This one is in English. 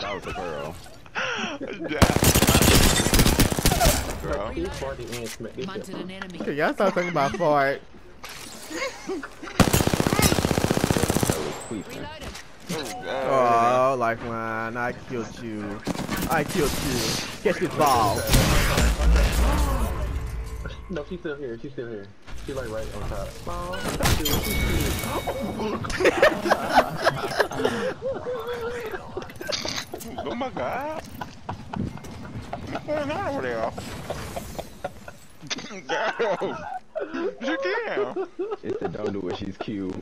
That was a girl. Girl. He's funny and smack this Munted an enemy. Okay, y'all start talking about fart. That was Oh, lifeline! I killed you. I killed you. Get this ball. No, she's still here. She's still here. She's like right on top. Oh my god. What's going on over there? Girl. She. It's the don't do it, she's cute.